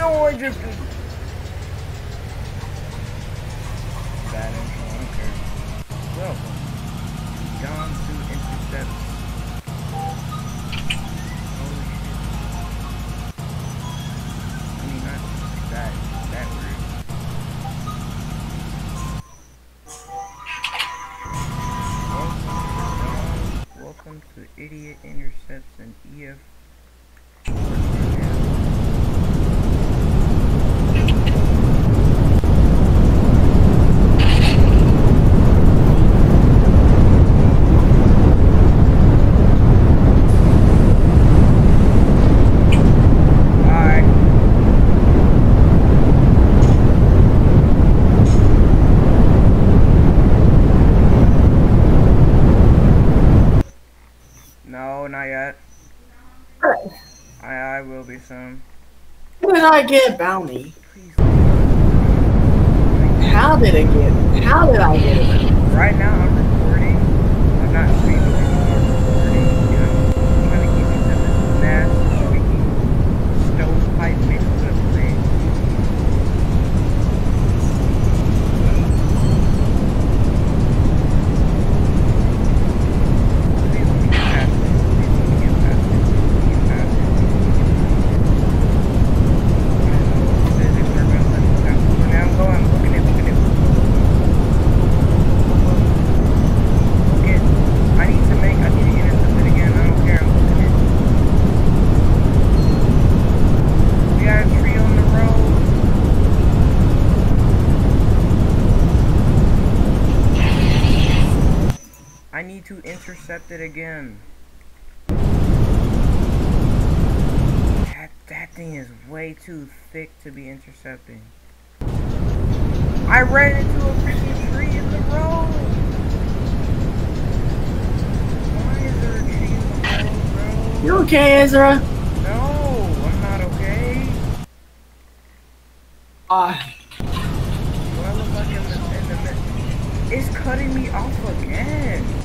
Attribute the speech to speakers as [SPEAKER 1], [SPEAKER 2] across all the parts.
[SPEAKER 1] No, I drifted. Bad intro, I don't care. Welcome. John to intercept. Idiot Intercepts and EF. Bye. No, not yet. I I will be soon.
[SPEAKER 2] How did I get bounty? How did it get? How did I get it?
[SPEAKER 1] Right now it again. That, that thing is way too thick to be intercepting. I ran into a freaking tree in the road. Why is there a tree in the road, bro?
[SPEAKER 2] You okay, Ezra?
[SPEAKER 1] No, I'm not okay.
[SPEAKER 2] Uh,
[SPEAKER 1] Do I look like in the, in the It's cutting me off again.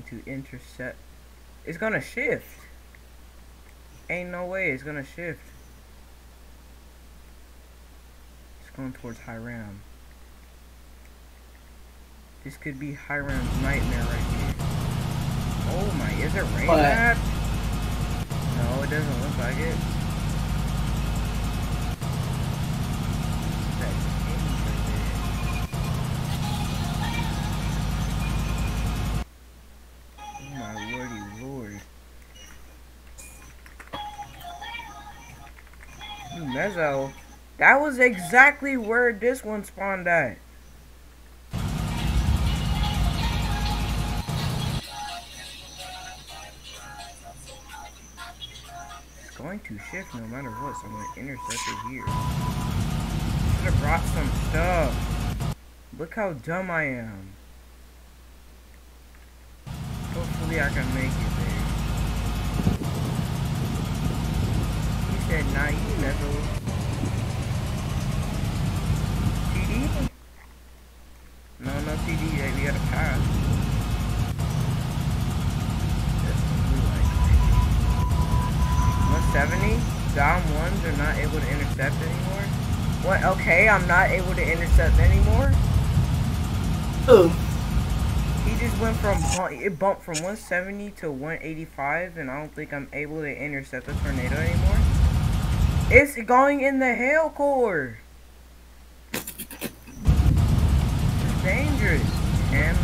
[SPEAKER 1] Going to intercept. It's gonna shift. Ain't no way it's gonna shift. It's going towards Hiram. This could be Hiram's nightmare right here. Oh my, is it rain? No, it doesn't look like it. Mezzo, that was exactly where this one spawned at. It's going to shift no matter what, so I'm going to intercept it here. Should have brought some stuff. Look how dumb I am. Hopefully I can make it said, nah, you never. TD? No, no CD, we gotta pass. This one blue light. 170? Dom ones are not able to intercept anymore? What? Okay, I'm not able to intercept anymore?
[SPEAKER 2] ooh,
[SPEAKER 1] He just went from it bumped from 170 to 185, and I don't think I'm able to intercept the tornado anymore. It's going in the hail core. It's dangerous. And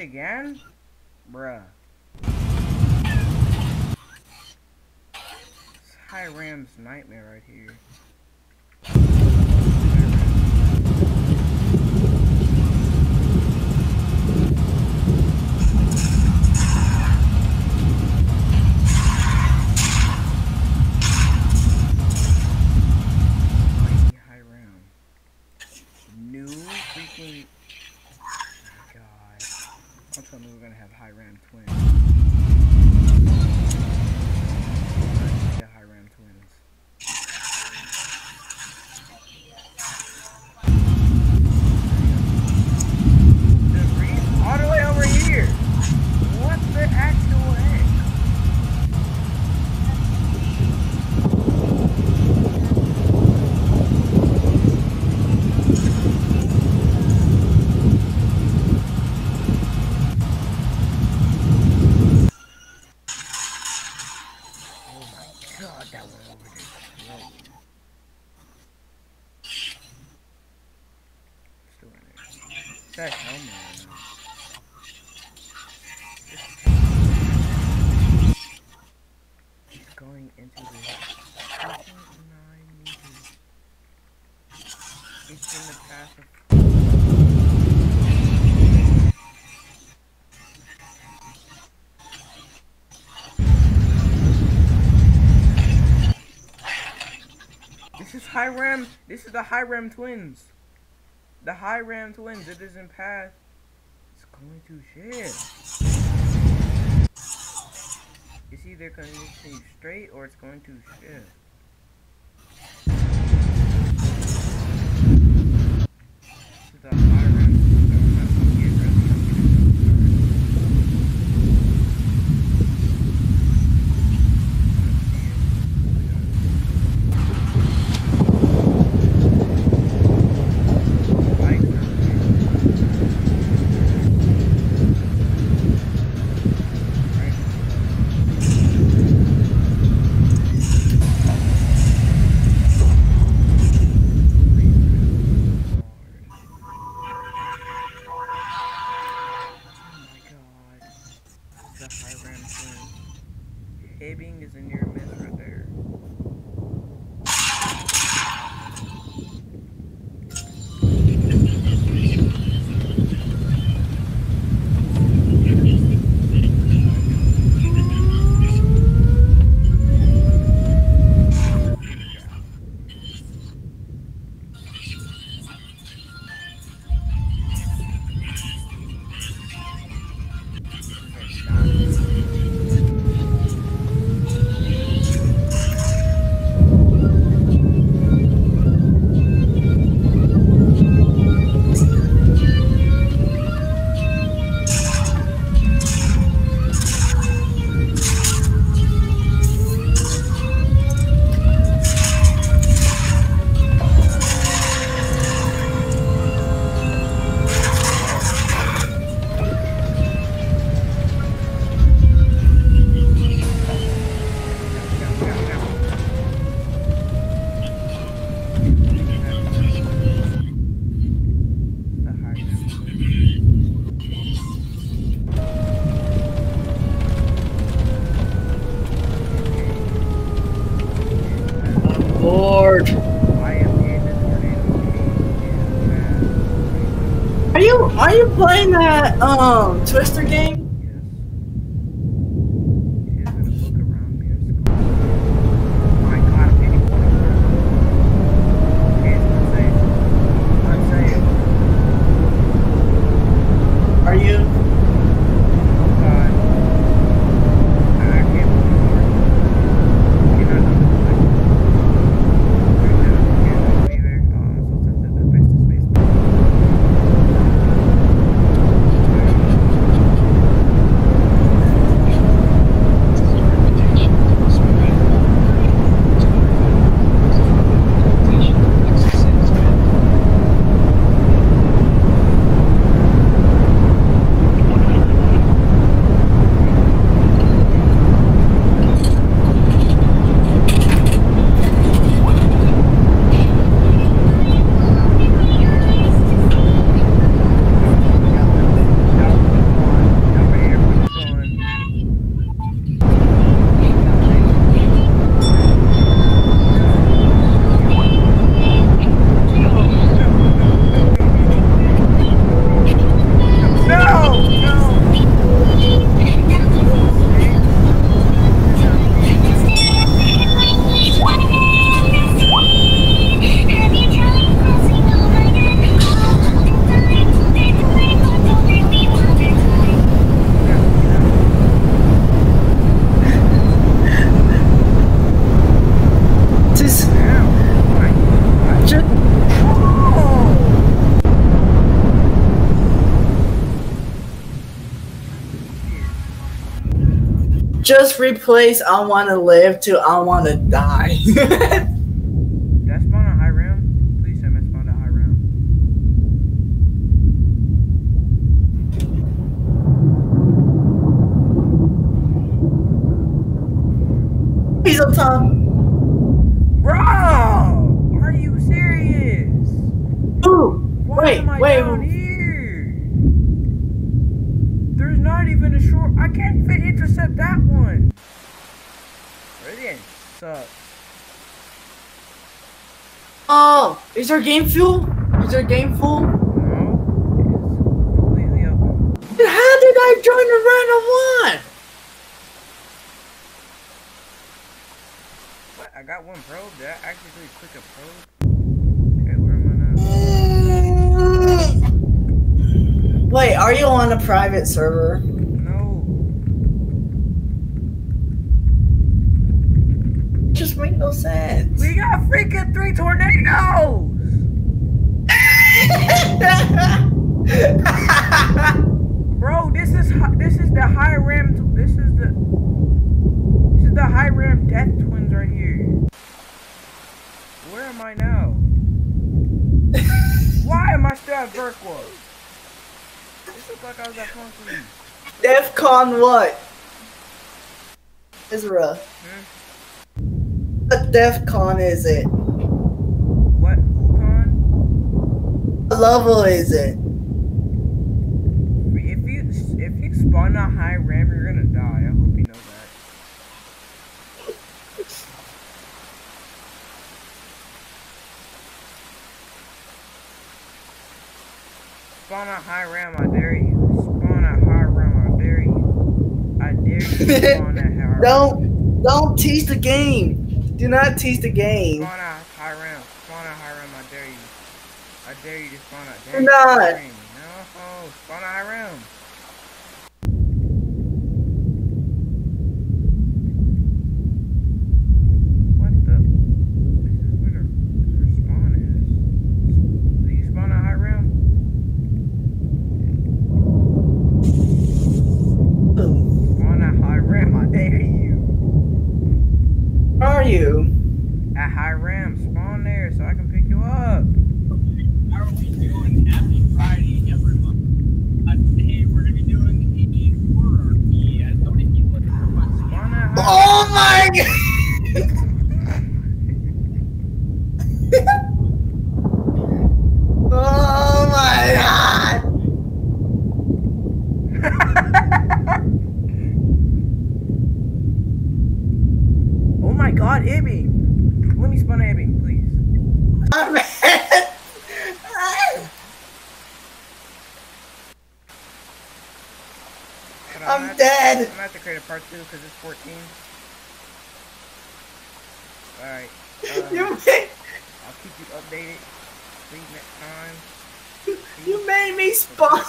[SPEAKER 1] again? Bruh. It's Hiram's nightmare right here. Next we're gonna have Hiram twins. going into the 2.9 meters. It's in the path of This is Hiram. This is the Hiram twins. The Hiram twins. It is in path. It's going to shit. It's either going to straight or it's going to shift.
[SPEAKER 2] playing that um Twister game? Just replace I want to live to I want to die.
[SPEAKER 1] That spawn on Hiram? Please tell me it spawned at Hiram.
[SPEAKER 2] He's up top.
[SPEAKER 1] Bro! Are you serious?
[SPEAKER 2] Ooh,
[SPEAKER 1] Why
[SPEAKER 2] wait,
[SPEAKER 1] am I
[SPEAKER 2] wait.
[SPEAKER 1] down here? There's not even a short. I can't even intercept that one. Brilliant. Sucks.
[SPEAKER 2] Oh, is there game fuel? Is there game full?
[SPEAKER 1] No. It's completely open.
[SPEAKER 2] Then how did I join the random one?
[SPEAKER 1] What? I got one probe. Did I actually click a probe? Okay, where am I now?
[SPEAKER 2] Wait, are you on a private server?
[SPEAKER 1] No.
[SPEAKER 2] Just make no sense.
[SPEAKER 1] We got freaking three tornadoes! Bro, this is this is the Hiram. This is the this is the Hiram death twins right here. Where am I now? Why am I still at Berkwood? This looks like I was at Funky.
[SPEAKER 2] DEFCON what? Ezra.
[SPEAKER 1] Hmm?
[SPEAKER 2] What DEFCON is it?
[SPEAKER 1] What Wukon?
[SPEAKER 2] What level is it?
[SPEAKER 1] If you if you spawn a Hiram, you're gonna die. I hope you know that. Spawn a Hiram, I dare you. Spawn a Hiram, I dare you. I dare you spawn a Hiram.
[SPEAKER 2] Don't don't tease the game. Do not tease the game.
[SPEAKER 1] Spawn a Hiram. Spawn a Hiram, I dare you. I dare you to spawn a
[SPEAKER 2] Do
[SPEAKER 1] dare
[SPEAKER 2] not.
[SPEAKER 1] No, spawn a Hiram. What the? This is where the, this is where spawn is. Do you spawn a Hiram?
[SPEAKER 2] Who
[SPEAKER 1] Spawn a Hiram, I dare you.
[SPEAKER 2] are you?
[SPEAKER 1] At Hiram, spawn there so I can pick you up.
[SPEAKER 3] How are we doing? Happy Friday, everyone. Uh, today we're going to be doing the horror key. So many people have requested
[SPEAKER 1] Spawn a high
[SPEAKER 2] Oh my god! oh my god!
[SPEAKER 1] oh my god, Ibby! Let me spawn Ibby, please.
[SPEAKER 2] I'm
[SPEAKER 1] I'm
[SPEAKER 2] I'm dead.
[SPEAKER 1] To, I'm gonna have to create a part two because it's 14. Alright. Um,
[SPEAKER 2] You made,
[SPEAKER 1] I'll keep you updated. Please next time.
[SPEAKER 2] you made me spawn